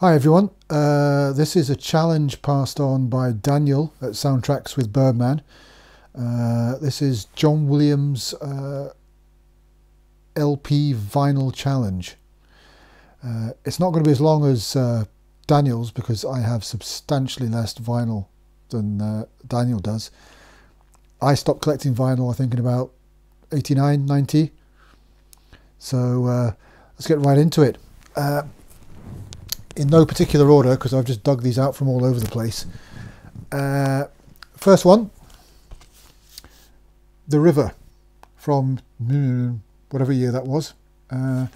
Hi everyone, uh, this is a challenge passed on by Daniel at Soundtracks with Birdman. Uh, this is John Williams' uh, LP vinyl challenge. Uh, it's not going to be as long as uh, Daniel's because I have substantially less vinyl than uh, Daniel does. I stopped collecting vinyl I think in about 89, 90. So let's get right into it in no particular order because I've just dug these out from all over the place. Uh, first one, The River from whatever year that was. Uh,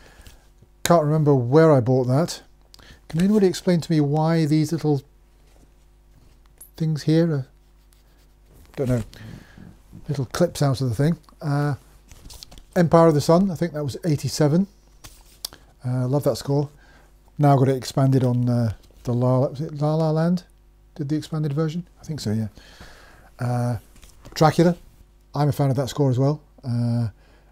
can't remember where I bought that. Can anybody explain to me why these little things here are, don't know, little clips out of the thing. Uh, Empire of the Sun, I think that was 87. Uh, love that score now got it expanded on uh, the La, was it La La Land? Did the expanded version? I think so, yeah. Uh, Dracula, I'm a fan of that score as well. Uh,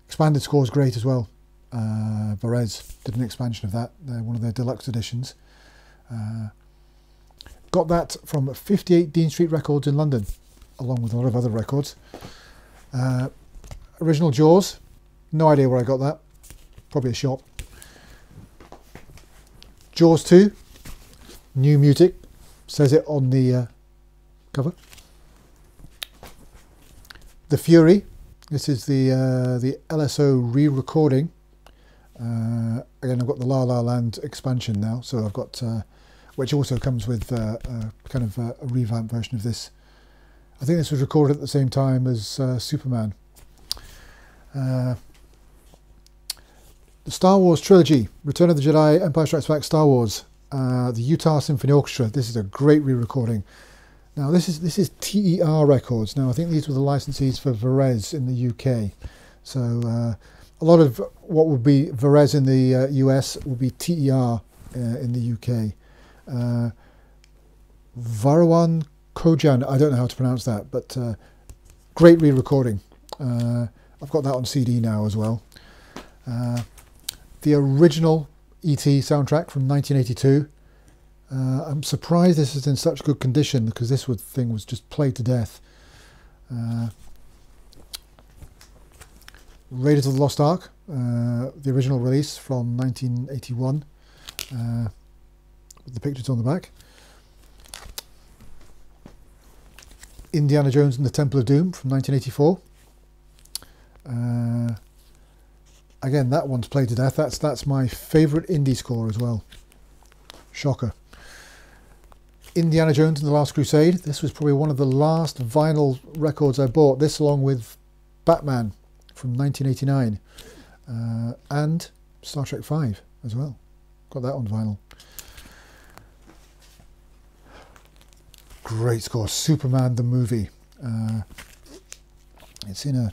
expanded score is great as well. Uh, did an expansion of that, one of their deluxe editions. Uh, got that from 58 Dean Street Records in London, along with a lot of other records. Uh, original Jaws, no idea where I got that. Probably a shop. Jaws 2, new music, says it on the uh, cover. The Fury, this is the uh, the LSO re-recording. Uh, again, I've got the La La Land expansion now, so I've got, uh, which also comes with uh, kind of a, a revamp version of this. I think this was recorded at the same time as uh, Superman. The Star Wars trilogy, Return of the Jedi, Empire Strikes Back, Star Wars, uh, the Utah Symphony Orchestra. This is a great re-recording. Now this is this is TER Records. Now I think these were the licensees for Varese in the UK. So uh, a lot of what would be Varese in the uh, US will be TER uh, in the UK. Uh, Kojian, I don't know how to pronounce that, but uh, great re-recording. Uh, I've got that on CD now as well. Uh, the original ET soundtrack from 1982. Uh, I'm surprised this is in such good condition because this thing was just played to death. Uh, Raiders of the Lost Ark, uh, the original release from 1981, uh, with the pictures on the back. Indiana Jones and the Temple of Doom from 1984. Again, that one's played to death. That's that's my favourite indie score as well. Shocker. Indiana Jones and the Last Crusade. This was probably one of the last vinyl records I bought. This along with Batman from 1989 uh, and Star Trek 5 as well. Got that on vinyl. Great score. Superman the movie. Uh, it's in a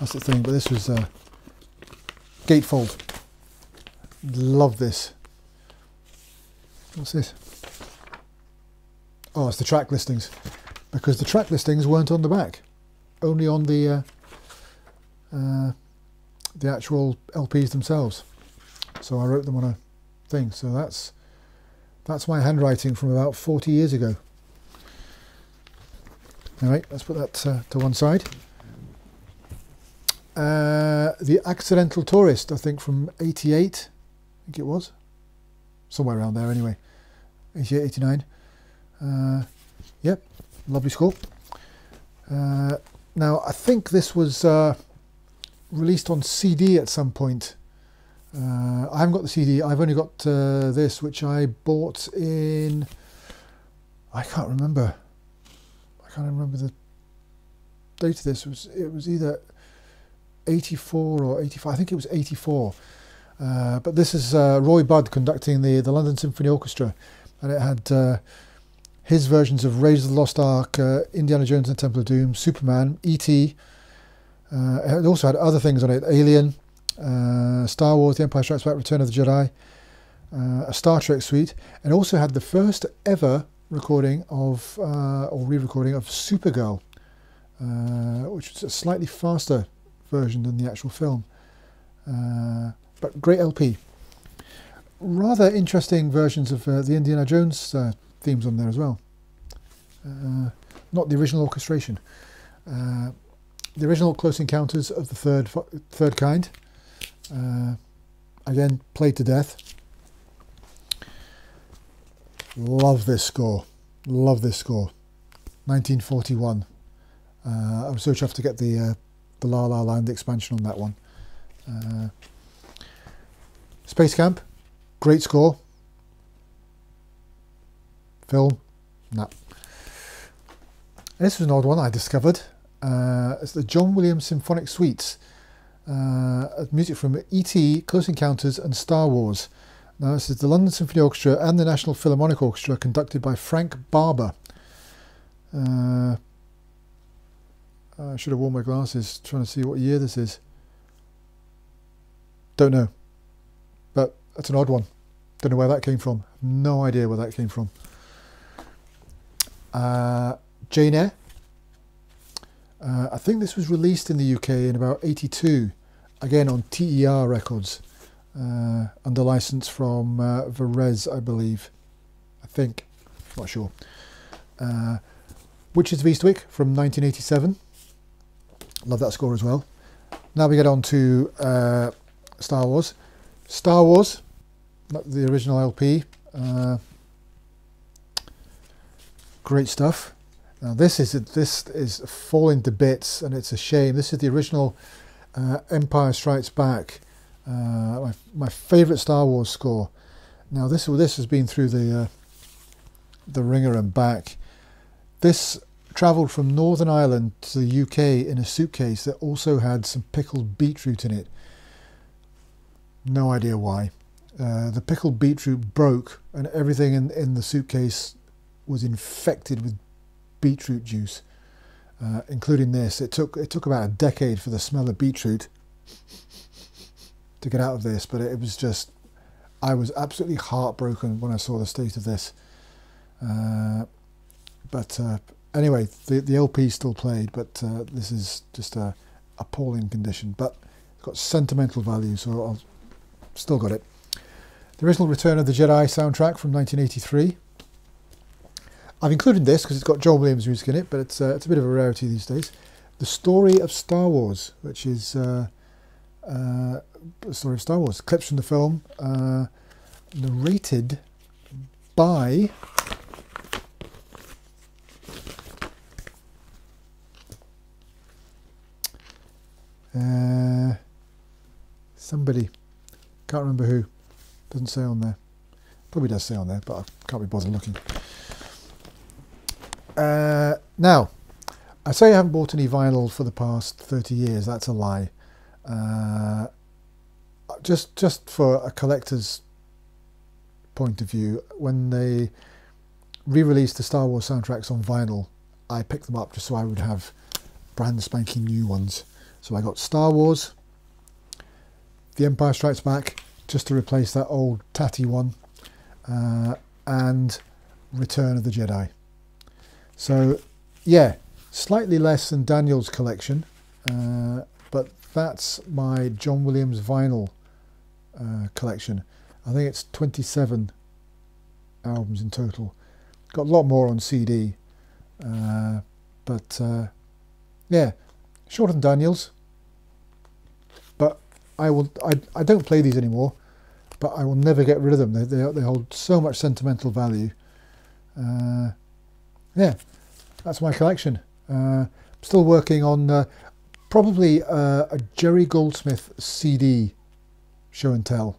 the thing, but this was uh, gatefold. Love this. What's this? Oh, it's the track listings. Because the track listings weren't on the back. Only on the uh, uh, the actual LPs themselves. So I wrote them on a thing. So that's that's my handwriting from about 40 years ago. All right, let's put that uh, to one side. Uh, the Accidental Tourist, I think from 88, I think it was. Somewhere around there anyway. 88, 89. Uh, yep, lovely score. Uh, now, I think this was uh, released on CD at some point. Uh, I haven't got the CD, I've only got this, which I bought in. I can't remember. I can't remember the date of this. It was, it was either 84 or 85, I think it was 84. Uh, but this is uh, Roy Budd conducting the, the London Symphony Orchestra, and it had uh, his versions of Raiders of the Lost Ark, uh, Indiana Jones and the Temple of Doom, Superman, E.T. Uh, it also had other things on it, Alien, uh, Star Wars, The Empire Strikes Back, Return of the Jedi, a Star Trek suite, and also had the first ever recording of, or re-recording of Supergirl, which was a slightly faster version than the actual film. Uh, but great LP. rather interesting versions of uh, the Indiana Jones uh, themes on there as well. Uh, not the original orchestration. Uh, the original Close Encounters of the Third Third Kind. Again, played to death. Love this score. Love this score. 1941. Uh, I was so chuffed to get the uh, the La La Land expansion on that one. Uh, Space Camp, great score. Film, no. This was an odd one I discovered. Uh, it's the John Williams Symphonic Suites. Uh, music from E.T., Close Encounters and Star Wars. Now this is the London Symphony Orchestra and the National Philharmonic Orchestra conducted by Frank Barber. Uh, I should have worn my glasses trying to see what year this is. Don't know. But that's an odd one. Don't know where that came from. No idea where that came from. Uh, Jane Eyre. Uh, I think this was released in the UK in about 82, again on TER Records, uh, under license from uh, Varese, I believe. I think, not sure. Uh, Witches of Eastwick from 1987. Love that score as well. Now we get on to uh, Star Wars. Star Wars, the original LP. Uh, great stuff. Now this is this is falling to bits, and it's a shame. This is the original uh, Empire Strikes Back, uh, my my favourite Star Wars score. Now this this has been through the uh, the wringer and back. This travelled from Northern Ireland to the UK in a suitcase that also had some pickled beetroot in it. No idea why. Uh, the pickled beetroot broke, and everything in in the suitcase was infected with beetroot juice, uh, including this. It took it took about a decade for the smell of beetroot to get out of this, but it, was just I was absolutely heartbroken when I saw the state of this. Uh, but uh, anyway, the the LP still played, but uh, this is just a appalling condition. But it's got sentimental value, so I've still got it. The original Return of the Jedi soundtrack from 1983. I've included this because it's got John Williams music in it, but it's uh, it's a bit of a rarity these days. The Story of Star Wars, which is uh, uh, story of Star Wars, clips from the film, uh, narrated by uh, somebody. Can't remember who. Doesn't say on there. Probably does say on there, but I can't be bothered looking. Uh, now, I say I haven't bought any vinyl for the past 30 years. That's a lie. Uh, just just for a collector's point of view, when they re-released the Star Wars soundtracks on vinyl, I picked them up just so I would have brand spanking new ones. So I got Star Wars, The Empire Strikes Back, just to replace that old tatty one, uh, and Return of the Jedi. So, yeah, slightly less than Daniel's collection, uh, but that's my John Williams vinyl uh, collection. I think it's 27 albums in total. Got a lot more on CD, uh, but uh, yeah, shorter than Daniel's. But I will. I, I don't play these anymore, but I will never get rid of them. They they, they hold so much sentimental value. Uh, yeah, that's my collection. Uh, still working on uh, probably uh, a Jerry Goldsmith CD show and tell.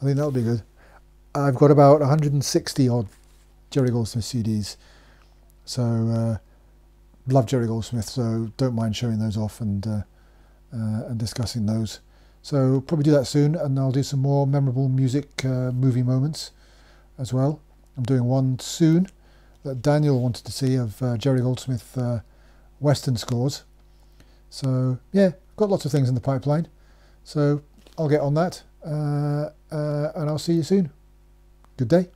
I think that'll be good. I've got about 160 odd Jerry Goldsmith CDs, so uh, love Jerry Goldsmith. So don't mind showing those off and uh, uh, and discussing those. So probably do that soon, and I'll do some more memorable music movie moments as well. I'm doing one soon that Daniel wanted to see of uh, Jerry Goldsmith uh, Western scores. So yeah, got lots of things in the pipeline. So I'll get on that uh, uh and I'll see you soon. Good day.